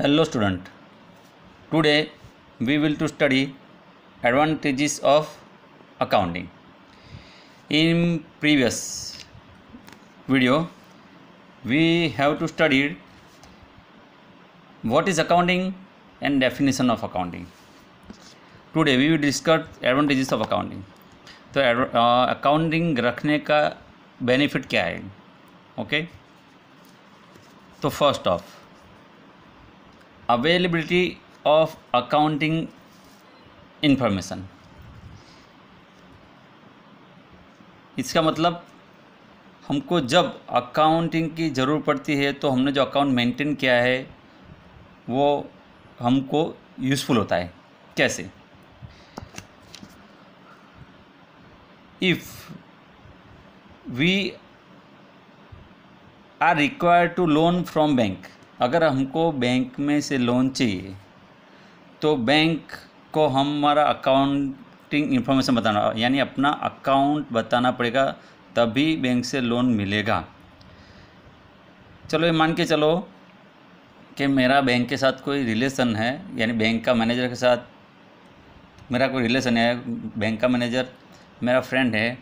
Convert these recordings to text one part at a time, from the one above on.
Hello student today we will to study advantages of accounting in previous video we have to study what is accounting and definition of accounting today we will discuss advantages of accounting तो accounting रखने का benefit क्या है? Okay तो first of availability of accounting information इसका मतलब हमको जब अकाउंटिंग की ज़रूरत पड़ती है तो हमने जो अकाउंट मेंटेन किया है, वो हमको यूज़फुल होता है। कैसे? If we are required to loan from bank अगर हमको बैंक में से लोन चाहिए तो बैंक को हमारा अकाउंटिंग इन्फॉर्मेशन बताना, यानी अपना अकाउंट बताना पड़ेगा, तभी बैंक से लोन मिलेगा। चलो ये मान के चलो कि मेरा बैंक के साथ कोई रिलेशन है, यानी बैंक का मैनेजर के साथ मेरा कोई रिलेशन है, बैंक का मैनेजर मेरा फ्रेंड है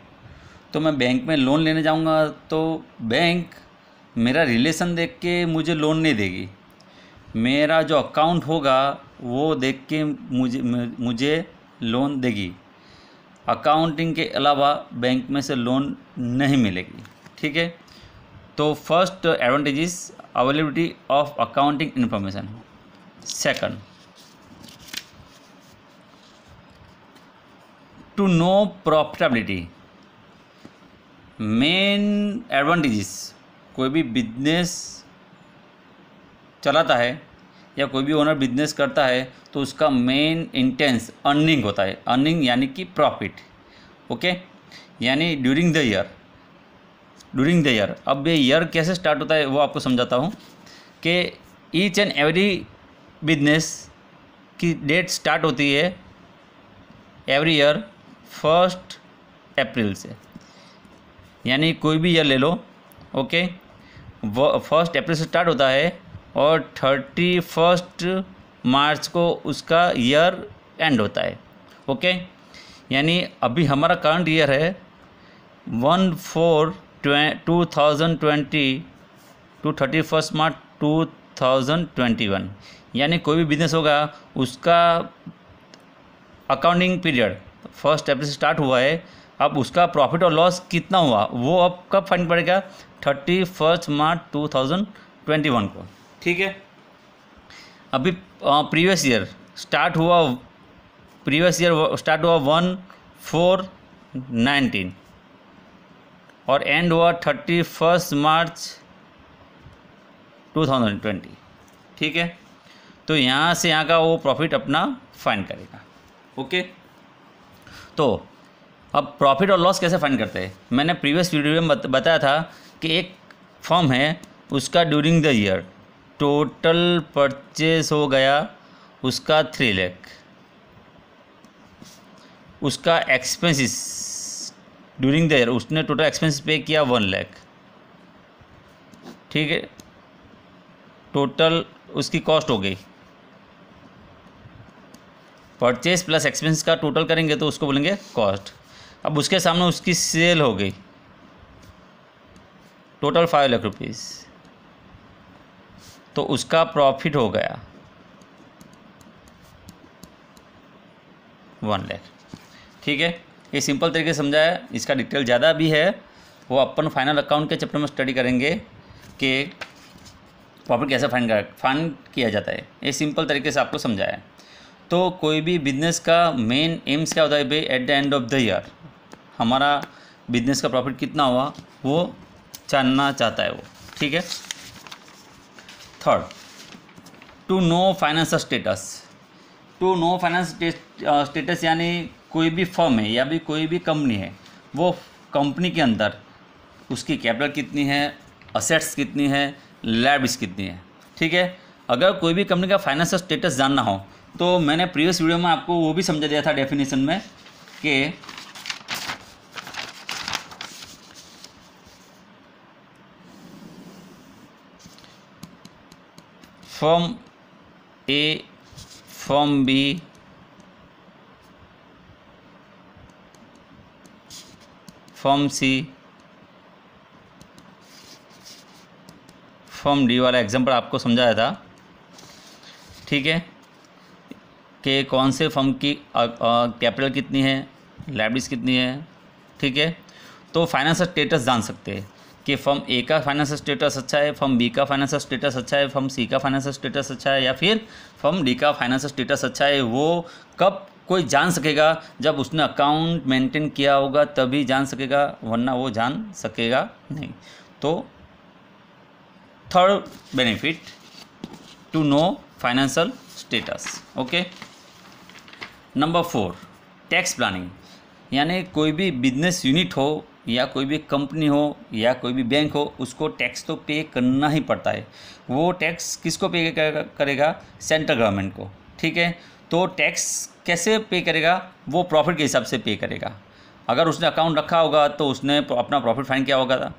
तो मैं बैंक में लोन लेने जाऊँगा तो बैंक मेरा रिलेशन देख के मुझे लोन नहीं देगी। मेरा जो अकाउंट होगा, वो देख के मुझे मुझे लोन देगी। अकाउंटिंग के अलावा बैंक में से लोन नहीं मिलेगी, ठीक है? तो first advantage availability of accounting information second to know profitability main advantages कोई भी बिज़नेस चलाता है या कोई भी ओनर बिज़नेस करता है तो उसका मेन इंटेंस अर्निंग होता है। अर्निंग यानी कि प्रॉफिट ओके यानी during the year during the year अब ये ईयर कैसे स्टार्ट होता है, वो आपको समझाता हूँ कि ईच एंड एवरी बिज़नेस की डेट स्टार्ट होती है एवरी ईयर फ़र्स्ट अप्रैल से। यानी कोई भी ईयर ले लो ओके फ़र्स्ट अप्रैल से स्टार्ट होता है और थर्टी फ़र्स्ट मार्च को उसका ईयर एंड होता है। ओके यानी अभी हमारा करंट ईयर है one four two thousand twenty two thirty first March two thousand twenty one यानी कोई भी बिज़नेस होगा, उसका अकाउंटिंग पीरियड फ़र्स्ट अप्रैल से स्टार्ट हुआ है। अब उसका प्रॉफिट और लॉस कितना हुआ, वो अब कब फाइन पड़ेगा? Thirty first March two thousand twenty one को। ठीक है? अभी प्रीवियस ईयर स्टार्ट हुआ, प्रीवियस ईयर स्टार्ट हुआ वन फोर नाइनटीन। और एंड हुआ thirty first March two thousand twenty. ठीक है? तो यहाँ से यहाँ का वो प्रॉफिट अपना फाइन करेगा। ओके? तो अब प्रॉफिट और लॉस कैसे फाइंड करते हैं? मैंने प्रीवियस वीडियो में बताया था कि एक फॉर्म है, उसका during the year total purchase हो गया उसका थ्री लैख उसका एक्सपेंसिस ड्यूरिंग द ईयर उसने टोटल एक्सपेंस पे किया वन लैख ठीक है? टोटल उसकी कॉस्ट हो गई. परचेज प्लस एक्सपेंस का टोटल करेंगे तो उसको बोलेंगे कॉस्ट अब उसके सामने उसकी सेल हो गई. टोटल फाइव लाख रुपीज़ तो उसका प्रॉफिट हो गया वन लैख। ठीक है? ये सिंपल तरीके से समझाया। इसका डिटेल ज़्यादा भी है। वो अपन फाइनल अकाउंट के चैप्टर में स्टडी करेंगे कि प्रॉफिट कैसे फाइंड कर, फाइंड किया जाता है। ये सिंपल तरीके से आपको समझाया। तो कोई भी बिज़नेस का मेन एम्स क्या होता है भाई? At the end of the year हमारा बिज़नेस का प्रॉफिट कितना हुआ? वो जानना चाहता है वो, ठीक है? Third to know financial status to know finance status यानी कोई भी फर्म है या भी कोई भी कंपनी है, वो कंपनी के अंदर उसकी कैपिटल कितनी है असेट्स कितनी है लैब्स कितनी है, ठीक है? अगर कोई भी कंपनी का फाइनेंशियल स्टेटस जानना हो तो मैंने प्रीवियस वीडियो में आपको वो भी समझा दिया था डेफिनेशन में कि firm A form B form C form D वाला एग्ज़ाम्पल आपको समझाया था। ठीक है? कि कौन से फॉर्म की कैपिटल कितनी है? लाइब्रेरीज कितनी है? ठीक है? तो फाइनेंशियल स्टेटस जान सकते हैं। कि फर्म ए का फाइनेंशियल स्टेटस अच्छा है, फर्म बी का फाइनेंशियल स्टेटस अच्छा है, फर्म सी का फाइनेंशियल स्टेटस अच्छा है, या फिर फर्म डी का फाइनेंशियल स्टेटस अच्छा है, वो कब कोई जान सकेगा? जब उसने अकाउंट मेंटेन किया होगा, तभी जान सकेगा, वरना वो जान सकेगा नहीं। तो third benefit to know financial status okay number four tax planning यानी कोई भी बिज़नेस यूनिट हो या कोई भी कंपनी हो या कोई भी बैंक हो, उसको टैक्स तो पे करना ही पड़ता है। वो टैक्स किसको पे करेगा? सेंट्रल गवर्नमेंट को, ठीक है? तो टैक्स कैसे पे करेगा? वो प्रॉफिट के हिसाब से पे करेगा। अगर उसने अकाउंट रखा होगा तो उसने अपना प्रॉफिट फाइन किया होगा।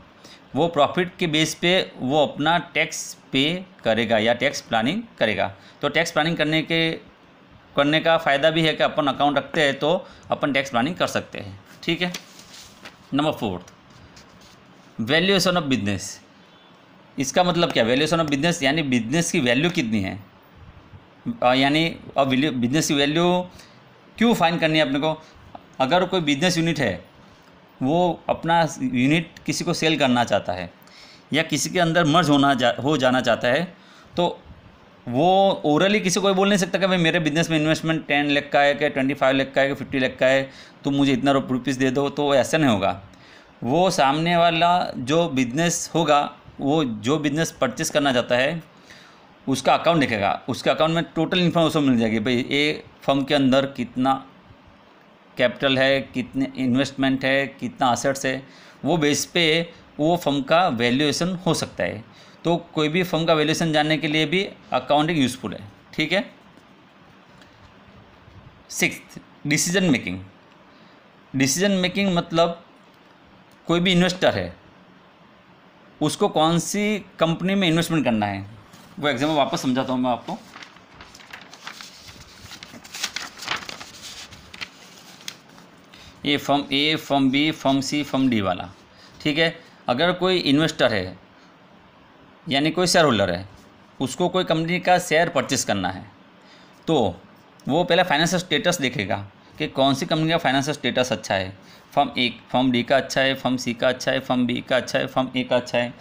वो प्रॉफिट के बेस पे वो अपना टैक्स पे करेगा या टैक्स प्लानिंग करेगा। तो टैक्स प्लानिंग करने के, करने का फ़ायदा भी है कि अपन अकाउंट रखते हैं तो अपन टैक्स प्लानिंग कर सकते हैं, ठीक है? Number fourth valuation of business इसका मतलब क्या? वैल्यूएशन ऑफ़ बिज़नेस यानी बिज़नेस की वैल्यू कितनी है? यानी अब बिज़नेस की वैल्यू क्यों फाइन करनी है अपने को? अगर कोई बिज़नेस यूनिट है, वो अपना यूनिट किसी को सेल करना चाहता है या किसी के अंदर मर्ज होना जा, हो जाना चाहता है तो वो ओरली किसी को बोल नहीं सकता कि भाई मेरे बिज़नेस में इन्वेस्टमेंट टेन लाख का है कि ट्वेंटी फाइव लाख का है कि फिफ्टी लाख का है, तुम मुझे इतना रुपीज़ दे दो तो ऐसा नहीं होगा। वो सामने वाला जो बिज़नेस होगा, वो जो बिज़नेस परचेस करना चाहता है, उसका अकाउंट देखेगा। उसके अकाउंट में टोटल इन्फॉर्मेशन मिल जाएगी, भाई ये फर्म के अंदर कितना कैपिटल है, कितने इन्वेस्टमेंट है, कितना असेट्स है, वो बेस पे वो फर्म का वैल्यूएशन हो सकता है। तो कोई भी फर्म का वैल्यूएशन जानने के लिए भी अकाउंटिंग यूज़फुल है, ठीक है? Six decision making decision making मतलब कोई भी इन्वेस्टर है, उसको कौन सी कंपनी में इन्वेस्टमेंट करना है? वो एग्ज़ाम्पल वापस समझाता हूँ मैं आपको। ये firm A firm B firm C firm D वाला, ठीक है? अगर कोई इन्वेस्टर है यानी कोई शेयर होल्डर है, उसको कोई कंपनी का शेयर परचेस करना है तो वो पहले फाइनेंशियल स्टेटस देखेगा कि कौन सी कंपनी का फाइनेंशियल स्टेटस अच्छा है। फर्म ए फर्म डी का अच्छा है फर्म सी का अच्छा है फर्म बी का अच्छा है फर्म ए का अच्छा है।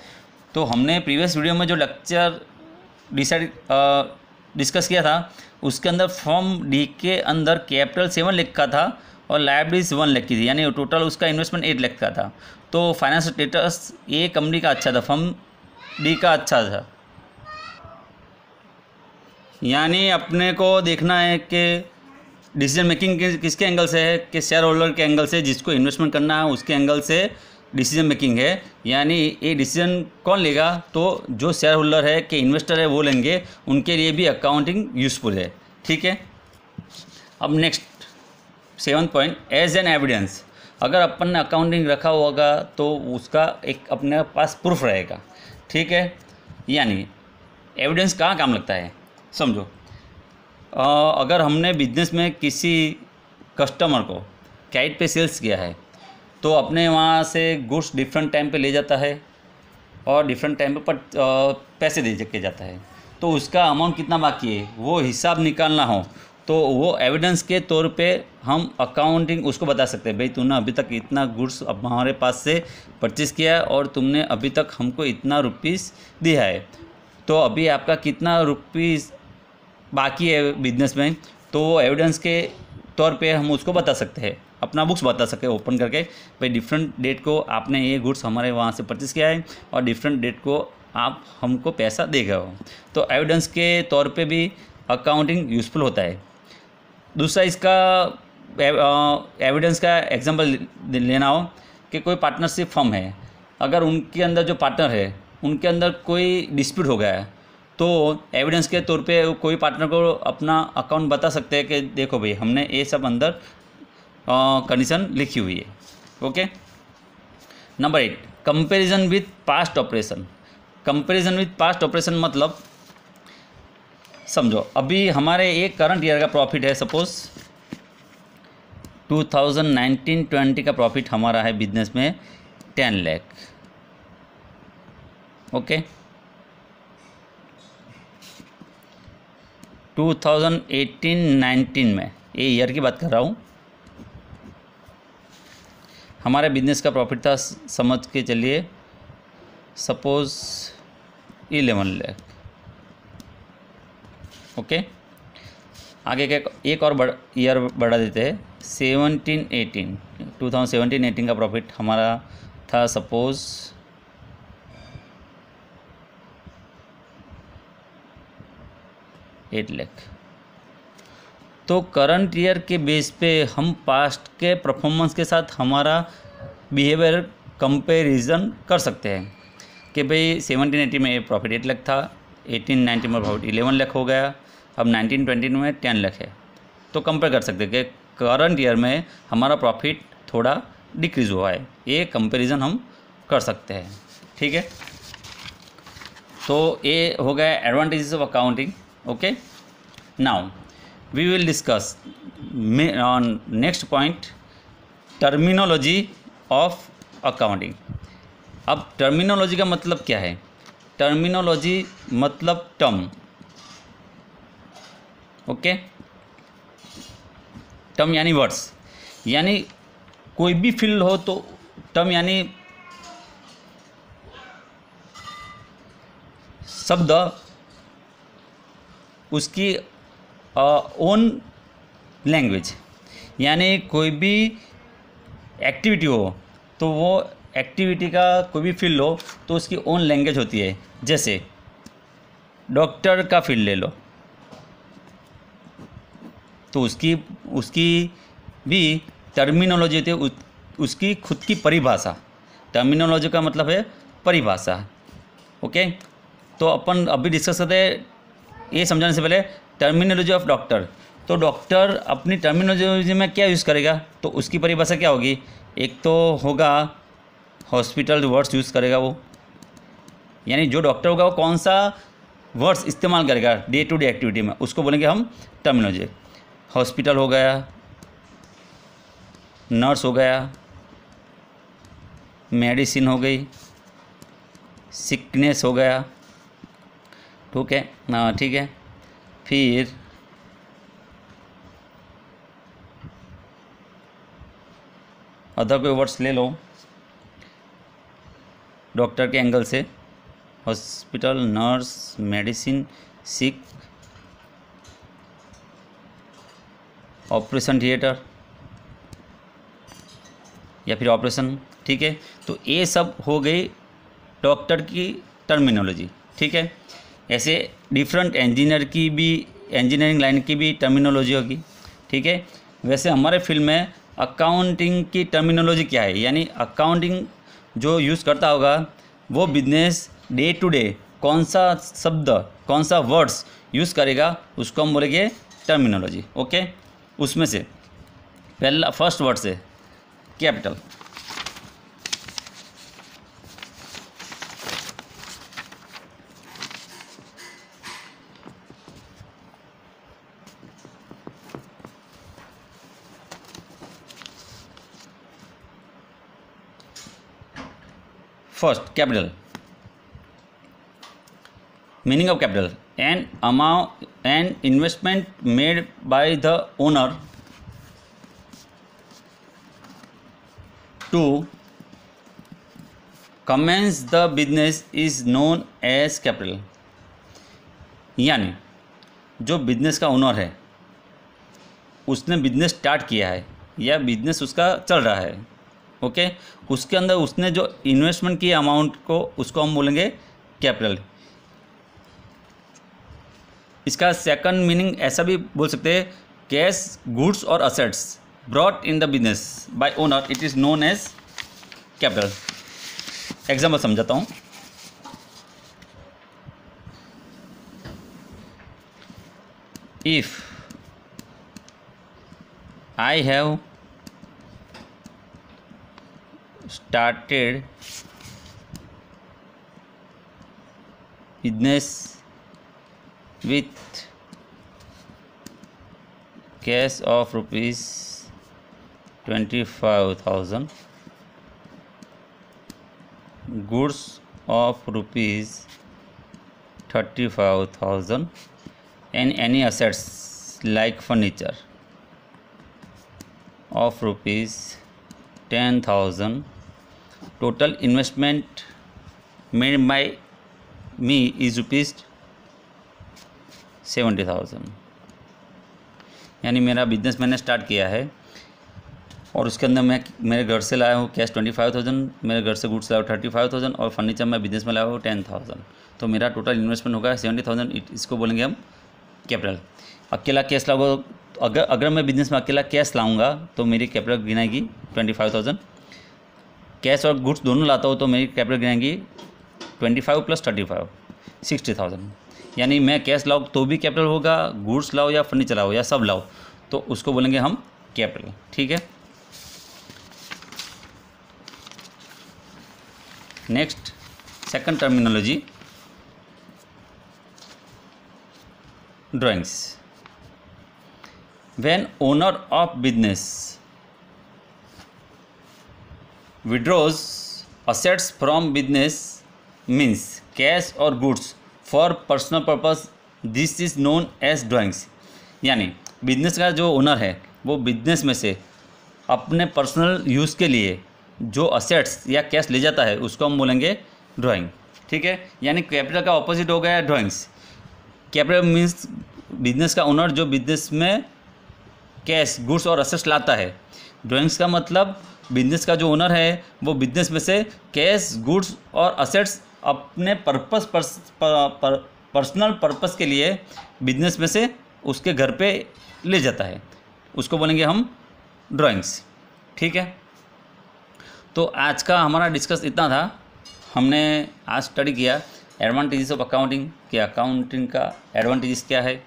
तो हमने प्रीवियस वीडियो में जो लेक्चर डिसाइड डिस्कस किया था, उसके अंदर फॉर्म डी के अंदर कैपिटल सेवन लिखा था और लाइब्रेरीज वन लाख थी, यानी टोटल उसका इन्वेस्टमेंट एट लाख था। तो फाइनेंशियल स्टेटस ए कंपनी का अच्छा था फर्म डी का अच्छा था। यानी अपने को देखना है कि डिसीज़न मेकिंग किसके एंगल से है कि शेयर होल्डर के एंगल से, जिसको इन्वेस्टमेंट करना है, उसके एंगल से डिसीज़न मेकिंग है। यानी ये डिसीज़न कौन लेगा? तो जो शेयर होल्डर है कि इन्वेस्टर है, वो लेंगे। उनके लिए भी अकाउंटिंग यूज़फुल है। ठीक है? अब next seven point as an evidence अगर अपन ने अकाउंटिंग रखा होगा तो उसका एक अपने पास प्रूफ रहेगा। ठीक है? यानी एविडेंस कहाँ काम लगता है? समझो। अगर हमने बिज़नेस में किसी कस्टमर को कैट पे सेल्स किया है तो अपने वहाँ से गुड्स डिफरेंट टाइम पे ले जाता है और डिफरेंट टाइम पर पैसे दे के जाता है। तो उसका अमाउंट कितना बाकी है? वो हिसाब निकालना हो। तो वो एविडेंस के तौर पे हम अकाउंटिंग उसको बता सकते हैं। भाई, तूने अभी तक इतना गुड्स अब हमारे पास से परचेज़ किया है और तुमने अभी तक हमको इतना रुपीस दिया है। तो अभी आपका कितना रुपीज़ बाकी है बिज़नेस में? तो वो एविडेंस के तौर पे हम उसको बता सकते हैं। अपना बुक्स बता सके ओपन करके। भाई डिफरेंट डेट को आपने ये गुड्स हमारे वहाँ से परचेज़ किया है और डिफरेंट डेट को आप हमको पैसा दे गए हो। तो एविडेंस के तौर पे भी अकाउंटिंग यूज़फुल होता है। दूसरा इसका एविडेंस का एग्जांपल लेना हो कि कोई पार्टनरशिप फर्म है। अगर उनके अंदर जो पार्टनर है, उनके अंदर कोई डिस्प्यूट हो गया है तो एविडेंस के तौर पे कोई पार्टनर को अपना अकाउंट बता सकते हैं कि देखो भाई, हमने ये सब अंदर कंडीशन लिखी हुई है। Okay number eight comparison with past operation comparison with past operation मतलब समझो, अभी हमारे एक करंट ईयर का प्रॉफिट है सपोज़ 2019-20 का प्रॉफिट हमारा है बिज़नेस में टेन लैख ओके 2018-19 में, ये ईयर की बात कर रहा हूँ। हमारे बिज़नेस का प्रॉफिट था, समझ के चलिए सपोज़ इलेवन लैख ओके? आगे के एक और बड़ ईयर बढ़ा देते हैं। Seventeen eighteen two thousand seventeen eighteen का प्रॉफिट हमारा था सपोज़ एट लैख तो करंट ईयर के बेस पे हम पास्ट के परफॉर्मेंस के साथ हमारा बिहेवियर कंपैरिजन कर सकते हैं। कि भाई सेवनटीन एटी में प्रॉफिट एट लाख था एटीन नाइनटीन में प्रॉफिट इलेवन लाख हो गया। अब नाइनटीन ट्वेंटी में टेन लाख है। तो कंपेयर कर सकते हैं कि करंट ईयर में हमारा प्रॉफिट थोड़ा डिक्रीज़ हुआ है। ये कंपेरिजन हम कर सकते हैं। ठीक है? तो ये हो गया advantages of accounting okay now we will discuss on next point terminology of accounting अब टर्मिनोलॉजी का मतलब क्या है? टर्मिनोलॉजी मतलब टर्म ओके? टर्म यानी वर्ड्स। यानी कोई भी फ़ील्ड हो तो टर्म यानी शब्द, उसकी ओन लैंग्वेज यानी कोई भी एक्टिविटी हो तो वो एक्टिविटी का कोई भी फ़ील्ड हो तो उसकी ओन लैंग्वेज होती है। जैसे डॉक्टर का फ़ील्ड ले लो। तो उसकी उसकी भी टर्मिनोलॉजी होती है उसकी खुद की परिभाषा। टर्मिनोलॉजी का मतलब है परिभाषा। ओके तो अपन अभी डिस्कस करते हैं, ये समझाने से पहले टर्मिनोलॉजी ऑफ़ डॉक्टर तो डॉक्टर अपनी टर्मिनोलॉजी में क्या यूज़ करेगा? तो उसकी परिभाषा क्या होगी? एक तो होगा हॉस्पिटल वर्ड्स यूज़ करेगा वो। यानी जो डॉक्टर होगा वो कौन सा वर्ड्स इस्तेमाल करेगा डे टू डे एक्टिविटी में? उसको बोलेंगे हम टर्मिनोलॉजी हॉस्पिटल हो गया, नर्स हो गया, मेडिसिन हो गई, सिकनेस हो गया, ठीक है हाँ ठीक है, फिर अदर कोई वर्ड्स ले लो, डॉक्टर के एंगल से, hospital, nurse, medicine, sick operation theatre या फिर ऑपरेशन, ठीक है? तो ये सब हो गई डॉक्टर की टर्मिनोलॉजी ठीक है? ऐसे डिफरेंट इंजीनियर की भी इंजीनियरिंग लाइन की भी टर्मिनोलॉजी होगी, ठीक है? वैसे हमारे फ़ील्ड में अकाउंटिंग की टर्मिनोलॉजी क्या है? यानी अकाउंटिंग जो यूज़ करता होगा, वो बिज़नेस डे टू डे कौन सा शब्द, कौन सा वर्ड्स यूज़ करेगा, उसको हम बोलेंगे टर्मिनोलॉजी ओके उसमें से पहला फ़र्स्ट वर्ड से capital first capital meaning of capital and amount an investment made by the owner to commence the business is known as capital. यानी जो बिज़नेस का ओनर है, उसने बिज़नेस स्टार्ट किया है, या बिज़नेस उसका चल रहा है ओके उसके अंदर उसने जो इन्वेस्टमेंट की अमाउंट को, उसको हम बोलेंगे कैपिटल इसका सेकंड मीनिंग ऐसा भी बोल सकते हैं कैश गुड्स और assets brought in the business by owner it is known as capital example समझाता हूँ। If I have started business with cash of rupees 25000 goods of rupees 35000 and any assets like furniture of rupees 10000 total investment made by me is rupees seventy thousand. यानी मेरा business मैंने start किया है और उसके अंदर मैं मेरे घर से लाया हूँ कैश ट्वेंटी फाइव थाउज़ेंड, मेरे घर से गुड्स लाया हूँ थर्टी फाइव थाउज़ेंड और फर्नीचर मैं बिज़नेस में लाया हूँ टेन थाउज़ेंड। तो मेरा टोटल इन्वेस्टमेंट होगा सेवेंटी थाउज़ेंड इसको बोलेंगे हम कैपिटल। अकेला कैश लाऊँगा तो अगर अगर मैं बिज़नेस में अकेला कैश लाऊँगा तो मेरी कैपिटल गिनाएगी ट्वेंटी फाइव थाउज़ेंड। कैश और गुड्स दोनों लाता हूँ तो मेरी capital गिनाएगी twenty five plus thirty five, sixty thousand. यानी मैं कैश लाओ तो भी कैपिटल होगा, गुड्स लाओ या फर्नीचर लाओ या सब लाओ तो उसको बोलेंगे हम कैपिटल, ठीक है? Next second terminology drawings when owner of business withdraws assets from business means cash और goods for personal purpose this is known as drawings यानी बिज़नेस का जो ओनर है, वो बिज़नेस में से अपने पर्सनल यूज़ के लिए जो असेट्स या कैश ले जाता है, उसको हम बोलेंगे ड्राइंग ठीक है? यानी कैपिटल का ऑपोजिट हो गया ड्राइंग्स कैपिटल मीन्स बिज़नेस का ओनर जो बिज़नेस में कैश गुड्स और असेट्स लाता है. ड्राइंग्स का मतलब बिज़नेस का जो ओनर है, वो बिज़नेस में से कैश गुड्स और असेट्स अपने पर्पस पर्स, पर, पर, पर्सनल पर्पस के लिए बिज़नेस में से उसके घर पे ले जाता है। उसको बोलेंगे हम ड्राइंग्स ठीक है? तो आज का हमारा डिस्कस इतना था। हमने आज स्टडी किया। एडवांटेजेस ऑफ़ अकाउंटिंग कि अकाउंटिंग का एडवांटेजेस क्या है?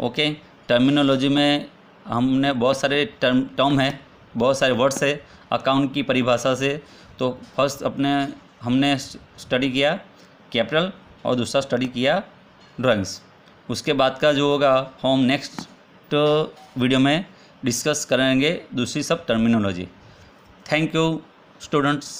ओके टर्मिनोलॉजी में हमने बहुत सारे टर्म टर्म है बहुत सारे वर्ड्स है अकाउंट की परिभाषा से। तो फ़र्स्ट अपने हमने स्टडी किया कैपिटल और दूसरा स्टडी किया ड्राइंग्स उसके बाद का जो होगा, हम नेक्स्ट वीडियो में डिस्कस करेंगे दूसरी सब टर्मिनोलॉजी थैंक यू स्टूडेंट्स